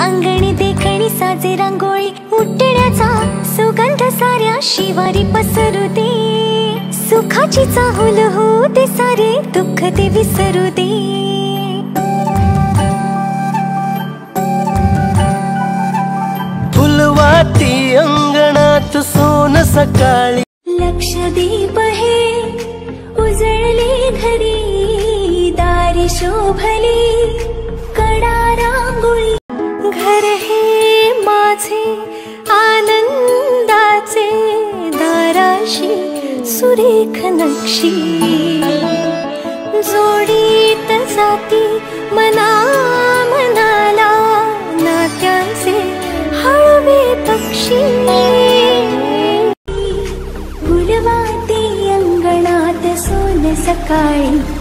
अंगणी देखणी साजे रांगोळी उठण्याचा सुगंध साऱ्या शिवारी पसरू दे. सुखाची चाहूल हो दे सारे दुःख ते विसरू दे. फुलवाती अंगणात सोन सकाळी. लक्ष दीप हे उजळले घरी दारी शोभली हे माझे आनंदाचे दाराशी सुरेख नक्षी. जोडीत जाती मना मनाला नात्यांचे हळवे पक्षी. गुलवाती अंगणात सोन सकाळी